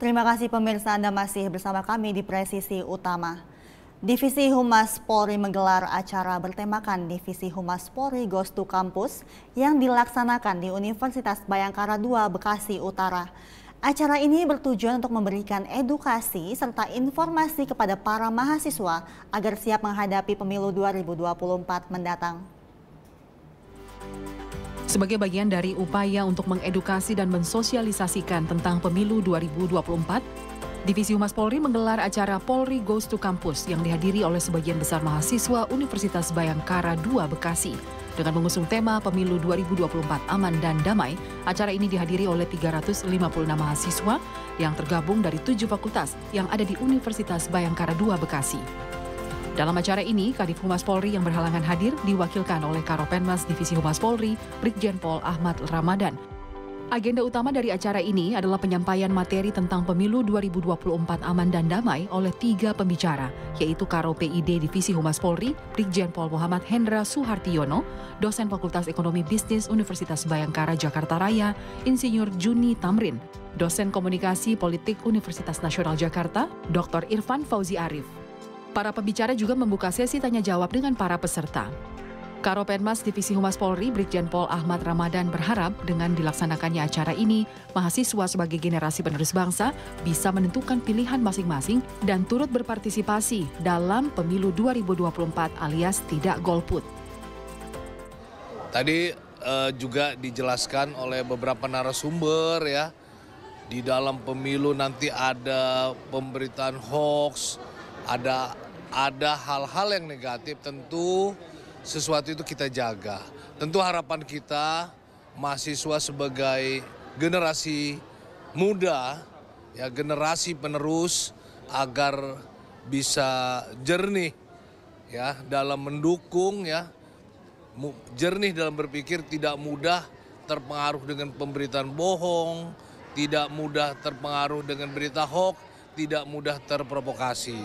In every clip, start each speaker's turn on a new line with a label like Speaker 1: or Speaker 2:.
Speaker 1: Terima kasih pemirsa Anda masih bersama kami di Presisi Utama. Divisi Humas Polri menggelar acara bertemakan Divisi Humas Polri Goes to Campus yang dilaksanakan di Universitas Bayangkara II Bekasi Utara. Acara ini bertujuan untuk memberikan edukasi serta informasi kepada para mahasiswa agar siap menghadapi pemilu 2024 mendatang.
Speaker 2: Sebagai bagian dari upaya untuk mengedukasi dan mensosialisasikan tentang pemilu 2024, Divisi Humas Polri menggelar acara Polri Goes to Campus yang dihadiri oleh sebagian besar mahasiswa Universitas Bayangkara II Bekasi. Dengan mengusung tema Pemilu 2024 Aman dan Damai, acara ini dihadiri oleh 356 mahasiswa yang tergabung dari tujuh fakultas yang ada di Universitas Bayangkara II Bekasi. Dalam acara ini, Kadif Humas Polri yang berhalangan hadir diwakilkan oleh Karopenmas Divisi Humas Polri, Brigjen Pol Ahmad Ramadan. Agenda utama dari acara ini adalah penyampaian materi tentang pemilu 2024 aman dan damai oleh tiga pembicara, yaitu Karo PID Divisi Humas Polri, Brigjen Pol Muhammad Hendra Suhartiono, dosen Fakultas Ekonomi Bisnis Universitas Bayangkara Jakarta Raya, Insinyur Juni Tamrin, dosen Komunikasi Politik Universitas Nasional Jakarta, Dr. Irfan Fauzi Arif, Para pembicara juga membuka sesi tanya jawab dengan para peserta. Karopenmas Divisi Humas Polri Brigjen Pol Ahmad Ramadan berharap dengan dilaksanakannya acara ini, mahasiswa sebagai generasi penerus bangsa bisa menentukan pilihan masing-masing dan turut berpartisipasi dalam pemilu 2024 alias tidak golput.
Speaker 3: Tadi uh, juga dijelaskan oleh beberapa narasumber ya, di dalam pemilu nanti ada pemberitaan hoax, ada ada hal-hal yang negatif tentu sesuatu itu kita jaga. Tentu harapan kita mahasiswa sebagai generasi muda ya generasi penerus agar bisa jernih ya dalam mendukung ya jernih dalam berpikir tidak mudah terpengaruh dengan pemberitaan bohong, tidak mudah terpengaruh dengan berita hoax, tidak mudah terprovokasi.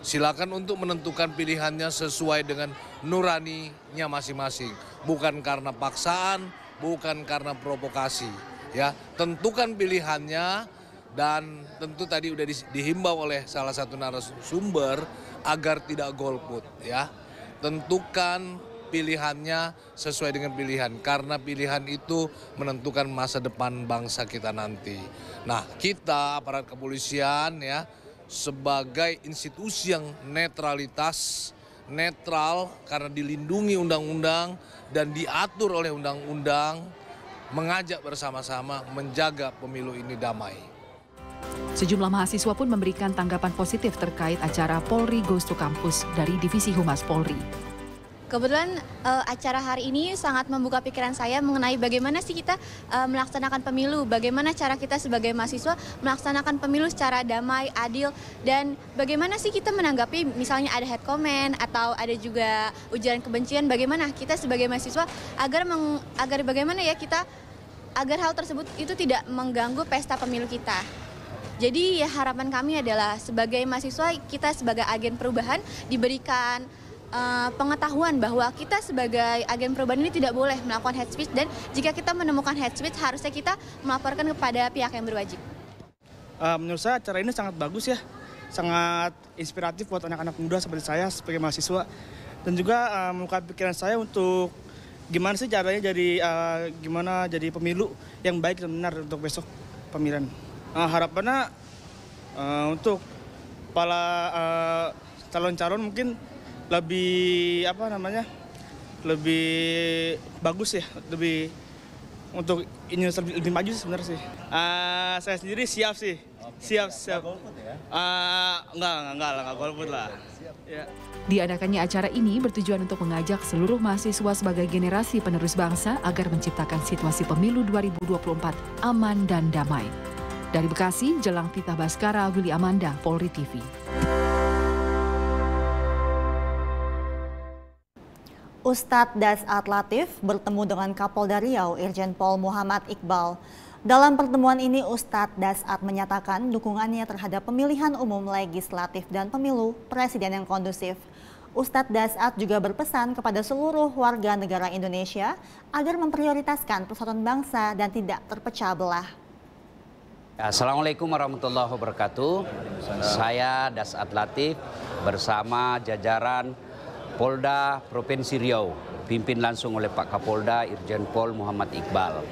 Speaker 3: Silakan untuk menentukan pilihannya sesuai dengan nuraninya masing-masing, bukan karena paksaan, bukan karena provokasi. Ya, tentukan pilihannya dan tentu tadi sudah dihimbau oleh salah satu narasumber agar tidak golput ya. Tentukan pilihannya sesuai dengan pilihan karena pilihan itu menentukan masa depan bangsa kita nanti. Nah, kita aparat kepolisian ya sebagai institusi yang netralitas, netral karena dilindungi undang-undang dan diatur oleh undang-undang, mengajak bersama-sama menjaga pemilu ini damai.
Speaker 2: Sejumlah mahasiswa pun memberikan tanggapan positif terkait acara Polri Goes to Campus dari Divisi Humas Polri.
Speaker 4: Kebetulan uh, acara hari ini sangat membuka pikiran saya mengenai bagaimana sih kita uh, melaksanakan pemilu, bagaimana cara kita sebagai mahasiswa melaksanakan pemilu secara damai, adil, dan bagaimana sih kita menanggapi misalnya ada head comment atau ada juga ujaran kebencian, bagaimana kita sebagai mahasiswa agar meng, agar bagaimana ya kita agar hal tersebut itu tidak mengganggu pesta pemilu kita. Jadi ya harapan kami adalah sebagai mahasiswa kita sebagai agen perubahan diberikan uh, pengetahuan bahwa kita sebagai agen perubahan ini tidak boleh melakukan hate speech dan jika kita menemukan hate speech harusnya kita melaporkan kepada pihak yang berwajib.
Speaker 5: Uh, menurut saya acara ini sangat bagus ya, sangat inspiratif buat anak-anak muda seperti saya sebagai mahasiswa dan juga uh, membuka pikiran saya untuk gimana sih caranya jadi uh, gimana jadi pemilu yang baik dan benar untuk besok pemilihan. Uh, harapannya uh, untuk para uh, calon-calon mungkin lebih apa namanya lebih bagus ya lebih untuk ini lebih, lebih maju sebenarnya sih uh, saya sendiri siap sih Oke, siap siap ya? uh, enggak enggak enggak lah enggak golput lah
Speaker 2: ya. Diadakannya acara ini bertujuan untuk mengajak seluruh mahasiswa sebagai generasi penerus bangsa agar menciptakan situasi pemilu 2024 aman dan damai. Dari Bekasi, Jelang Tita Baskara, Willy Amanda, Polri TV.
Speaker 1: Ustadz Dasat Latif bertemu dengan Kapolda Riau Irjen Pol Muhammad Iqbal. Dalam pertemuan ini Ustadz Dasat menyatakan dukungannya terhadap pemilihan umum legislatif dan pemilu presiden yang kondusif. Ustadz Dasat juga berpesan kepada seluruh warga negara Indonesia agar memprioritaskan persatuan bangsa dan tidak terpecah belah.
Speaker 6: Assalamualaikum warahmatullahi wabarakatuh. Saya Dasat Latif bersama jajaran Polda Provinsi Riau, pimpin langsung oleh Pak Kapolda Irjen Pol Muhammad Iqbal.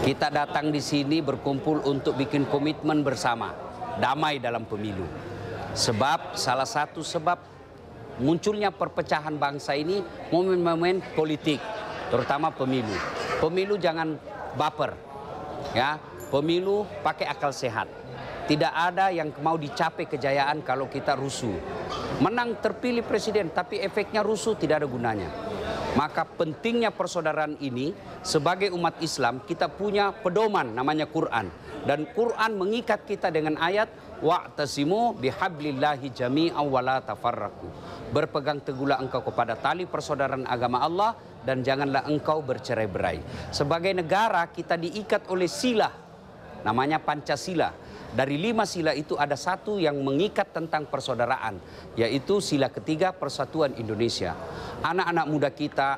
Speaker 6: Kita datang di sini berkumpul untuk bikin komitmen bersama, damai dalam pemilu. Sebab salah satu sebab munculnya perpecahan bangsa ini momen-momen politik, terutama pemilu. Pemilu jangan baper, ya Pemilu pakai akal sehat. Tidak ada yang mau dicapai kejayaan kalau kita rusuh. Menang terpilih presiden tapi efeknya rusuh tidak ada gunanya. Maka pentingnya persaudaraan ini sebagai umat Islam kita punya pedoman namanya Quran. Dan Quran mengikat kita dengan ayat wa'tasimu bihablillahi jami'an wa la tafarraqu. Berpegang teguhlah engkau kepada tali persaudaraan agama Allah dan janganlah engkau bercerai-berai. Sebagai negara kita diikat oleh sila namanya Pancasila. Dari lima sila itu ada satu yang mengikat tentang persaudaraan, yaitu sila ketiga Persatuan Indonesia. Anak-anak muda kita,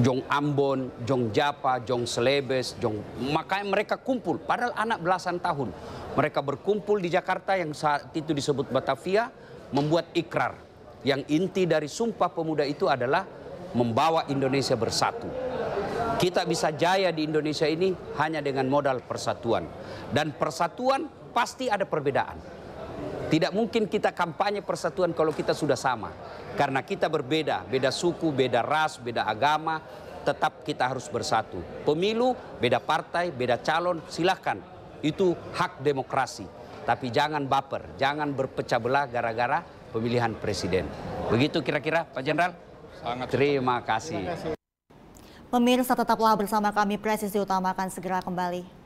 Speaker 6: Jong Ambon, Jong Japa, Jong Selebes, Jong makanya mereka kumpul. Padahal anak belasan tahun, mereka berkumpul di Jakarta yang saat itu disebut Batavia, membuat ikrar. Yang inti dari Sumpah Pemuda itu adalah membawa Indonesia bersatu. Kita bisa jaya di Indonesia ini hanya dengan modal persatuan. Dan persatuan pasti ada perbedaan. Tidak mungkin kita kampanye persatuan kalau kita sudah sama. Karena kita berbeda, beda suku, beda ras, beda agama, tetap kita harus bersatu. Pemilu, beda partai, beda calon, silahkan. Itu hak demokrasi. Tapi jangan baper, jangan berpecah belah gara-gara pemilihan presiden. Begitu kira-kira Pak Jenderal? Sangat. Terima kasih.
Speaker 1: Pemirsa tetaplah bersama kami, Presisi Utama akan segera kembali.